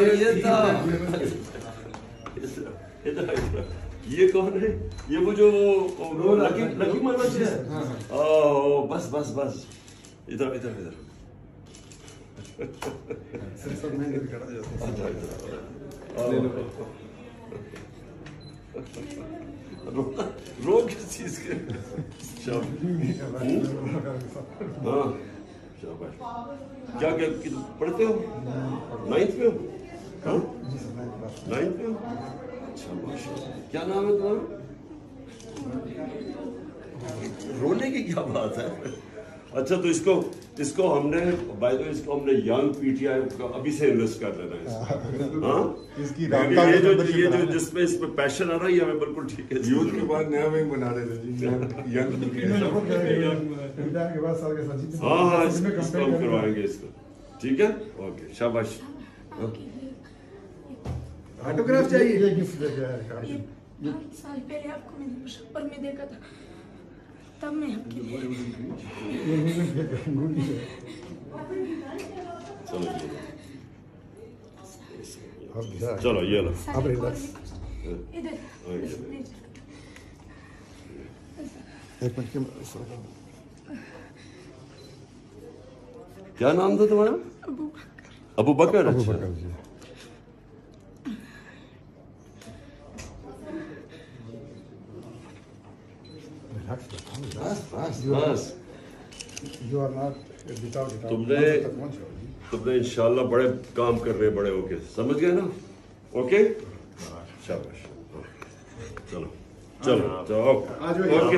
ये ये था कौन है? ये वो जो लकी लकी मरमच्छ है? ओह बस बस बस। इधर इधर इधर। हूँ। रो किस चीज़ के? हाँ क्या क्या पढ़ते हो? नाइन्थ में हो हाँ? नाइन्थ में अच्छा माशाल्लाह क्या नाम है तुम्हारा? रोने की क्या बात है? अच्छा तो इसको इसको हमने बाय द वे इसको हमने यंग पीटीआई का अभी से इन्वेस्ट कर लेना है इसको। हाँ इसकी ये जो ये जो कराना है। जिसमें इसमें पैशन आ रहा है ये हमें बिल्कुल ठीक है। यूथ के बाद नया विंग बना रहे थे जी यंग रिटायर के बाद साल के साथ जी हाँ हाँ इसमें। करवाएँगे इसको। ठीक है? ओके शाबाश। हाँ। ऑटोग्राफ चाहिए। ये गिफ्ट लेके आया है। ये पाँच साल पहले आपको मैंने मुशक्कर में देखा था। तब मैं आपके लिए है है। चलो ये लो। अब दिया चलो ये लो। अब कॉल relax। भी- इधर। हाँ। एक मिनट के क्या नाम था तुम्हारा? अबू अबू बकर अबू अच्छा। बकर जी। बस। बस बस तुमने- तुमने इंशाल्लाह बड़े काम कर रहे बड़े ओके समझ गए ना? ओके शाबाश। चलो। चलो। चलो। ओके